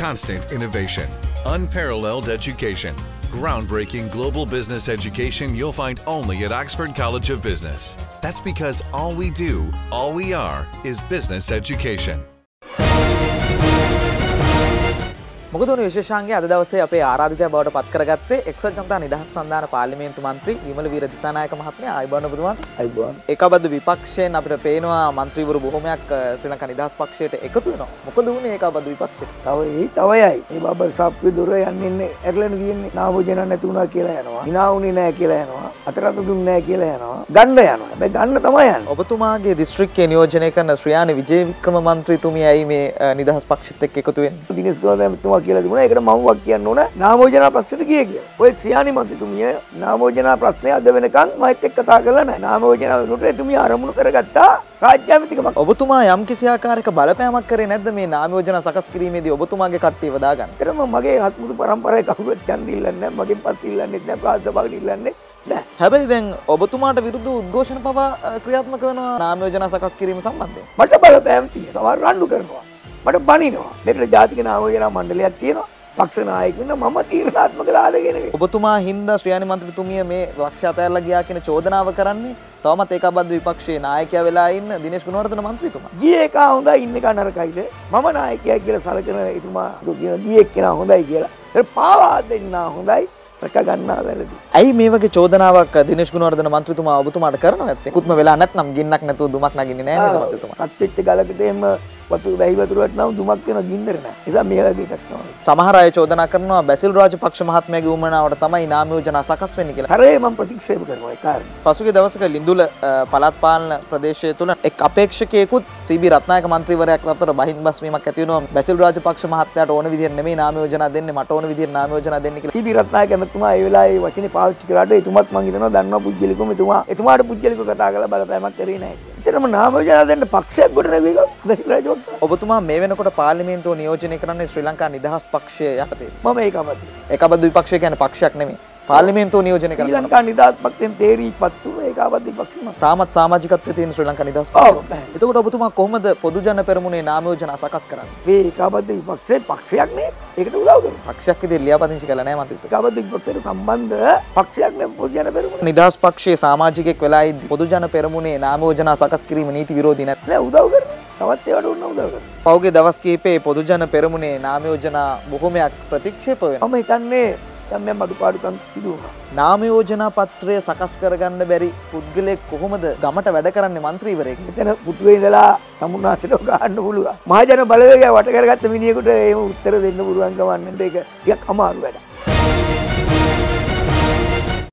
constant innovation, unparalleled education, groundbreaking global business education you'll find only at Oxford College of Business. That's because all we do, all we are, is business education. මොකදුන විශේෂන්ගේ අද දවසේ අපේ ආරාධිතය බවට පත් කරගත්තේ එක්සත් ජනතා නිදහස් සන්ධාන පාර්ලිමේන්තු මන්ත්‍රී විමල වීර දිසානායක මහත්මයා. ආයුබෝවන් ඔබතුමාට අයිබෝන් ඒකබද්ධ විපක්ෂයෙන් අපිට පේනවා මන්ත්‍රීවරු බොහොමයක් ශ්‍රී ලංකා නිදහස් පක්ෂයට එකතු වෙනවා. මොකද වුණේ ඒකබද්ධ විපක්ෂයට? තව ඒ තවයයි ඒ බබ සප්පි දුර යන්නන්නේ ඇරලෙන කියන්නේ නාමෝජන නැතුුණා කියලා යනවා. හිනාවුනේ නෑ කියලා යනවා අතරත දුන්න කියලා යනවා. ගණ්ඩ යනවා. බැ ගන්න තමයි යන්න. ඔබතුමාගේ දිස්ත්‍රික්කේ නියෝජනය කරන ශ්‍රියානි විජේවික්‍රම මන්ත්‍රීතුමිය ඇයි මේ නිදහස් පක්ෂිත් එක්ක එකතු වෙන්නේ? දිනිස්කෝදමතුමා කියලා තිබුණා. ඒකට මමක් කියන්න ඕන නාමෝජනා ප්‍රශ්නට ගිය කියලා. ඔය සියානි මන්ත්‍රීතුමිය නාමෝජනා ප්‍රශ්නය අද වෙනකන් මයිත් එක්ක කතා කරලා නැහැ. නාමෝජනා වෙනුවට එතුමිය අරමුණු කරගත්තා රාජ්‍යාමිතිකමක්. ඔබතුමා යම් කිසි ආකාරයක බලපෑමක් කරේ නැද්ද මේ නාමයෝජන සකස් කිරීමේදී ඔබතුමාගේ කට්ටිය වදාගන්න? ඇතරම මගේ හත්මුතු පරම්පරය කවුරුත් ඡන්ද ඉල්ලන්නේ නැහැ මගෙන් පත් ඉල්ලන්නේ නැහැ ප්‍රාසභාවට ඉල්ලන්නේ නැහැ හැබැයි දැන් ඔබතුමාට විරුද්ධ උද්ඝෝෂණ පවා ක්‍රියාත්මක වෙනවා නාමයෝජන සකස් කිරීම සම්බන්ධයෙන්. මට බලපෑම් තියෙන තව රණ්ඩු කරනවා. මට බනිනවා. මෙතන ජාතික නාමෝජනා මණ්ඩලයක් තියෙනවා. පක්ෂ නායකුන්න මම තීරණාත්මක දාලගෙන ඔබතුමා හින්දා ශ්‍රියානි මන්ත්‍රතුමිය මේ ලක්ෂ අතඇරලා ගියා කියන චෝදනාව කරන්නේ තවමත් ඒකබද්ධ විපක්ෂයේ නායකයා වෙලා ඉන්න දිනේශ් ගුණවර්ධන මන්ත්‍රීතුමා. ගිය එක හොඳයි ඉන්න එක නරකයිද මම නායකයා කියලා සලකන එතුමා කියන ගිය එක්කෙනා හොඳයි කියලා. ඒ පාවා දෙන්න හොඳයි රැක ගන්නා වැරදි ඇයි මේ වගේ චෝදනාවක් දිනේශ් ගුණවර්ධන මන්ත්‍රීතුමා ඔබතුමාට කරනවා නැත්තේ? කුත්ම වෙලා නැත්නම් ගින්නක් නැතුව දුමක් නගින්නේ නැහැ නේද මන්ත්‍රීතුමා? කත්වෙච්ච ගලකට එම වතු වැහි වතුරට නම් දුමක් වෙන ගින්දර නෑ නිසා මේ වගේ එකක් තමයි සමහර අය චෝදනා කරනවා බැසිල් රාජපක්ෂ මහත්මයාගේ උවමනාවට තමයි නාම යෝජනා සකස් වෙන්නේ කියලා. තරේ මම ප්‍රතික්ෂේප කරනවා ඒ කාරණේ පසුගිය දවසක ලිඳුල පළාත් පාලන ප්‍රදේශය තුළ එක් අපේක්ෂකයෙකුත් සීබී රත්නායක මන්ත්‍රීවරයෙක් අතර බහින් බස්වීමක් ඇති වෙනවා බැසිල් රාජපක්ෂ මහත්තයාට ඕන විදිහට නෙමෙයි නාම යෝජනා දෙන්නේ මට ඕන විදිහට නාම යෝජනා දෙන්න කියලා. සීබී රත්නායක ඇමතුමා ඒ වෙලාවේ වචනේ පාවිච්චි කරාට එතුමත් මං හිතනවා දන්නවා පුජ්‍යලිකම එතුමා එතුමාට පුජ්‍යලිකව කතා කරලා බලපෑමක් කරේ නැහැ. එතරම් නාම යෝජනා දෙන්න පක්ෂයක් ගොඩ නැගුවේ බැසිල් රාජපක්ෂ ඔබතුමා මේ වෙනකොට පාර්ලිමේන්තුව නියෝජනය කරන්නේ ශ්‍රී ලංකා නිදහස් පක්ෂය යටතේ. මම ඒක අමතක එකබද්ධ විපක්ෂය කියන්නේ පක්ෂයක් නෙමෙයි. පාර්ලිමේන්තුව නියෝජනය ශ්‍රී කරන ලංකා නිදහස් පක්ෂයෙන් තේරී පත් වුණ ඒක අවදි පක්ෂම තාමත් සමාජිකත්වයේ තියෙන ශ්‍රී ලංකා නිදහස් පක්ෂය. එතකොට ඔබතුමා කොහොමද පොදු ජන පෙරමුණේ නාම යෝජනා සකස් කරන්නේ? මේ ඒකාබද්ධ විපක්ෂයේ පක්ෂයක් නේ ඒකට උදව් කරනවා පක්ෂයක් විදිහට ලියාපදිංචි කළා නෑ මන්ත්‍රීතුමා. ඒකාබද්ධ විපක්ෂයට සම්බන්ධ පක්ෂයක් නේ පොදු ජන පෙරමුණ නිදහස් පක්ෂයේ සමාජිකයෙක් වෙලා ඉද්දි පොදු ජන පෙරමුණේ නාම යෝජනා සකස් කිරීම නීති විරෝධී නැත්. නෑ උදව් කරනවා තවත් ඒවට උන්න උදව් කරනවා. පෞගේ දවස් කීපේ පොදු ජන පෙරමුණේ නාම යෝජනා බොහොමයක් ප්‍රතික්ෂේප වෙනවා. මම හිතන්නේ දැන් මේ අඩුපාඩුකම් සිදු වුණා. නාම යෝජනා පත්‍රය සකස් කරගන්න බැරි පුද්ගලයෙක් කොහොමද ගමට වැඩ කරන්නේ මන්ත්‍රීවරයෙක්? මෙතන පුටුවේ ඉඳලා තමුන්නාසට ගහන්න පුළුවන්. මහජන බලවේගය වට කරගත්ත මිනිහෙකුට එහෙම උත්තර දෙන්න පුළුවන් කමක් නැද්ද ඒක ටිකක් අමාරු වැඩක්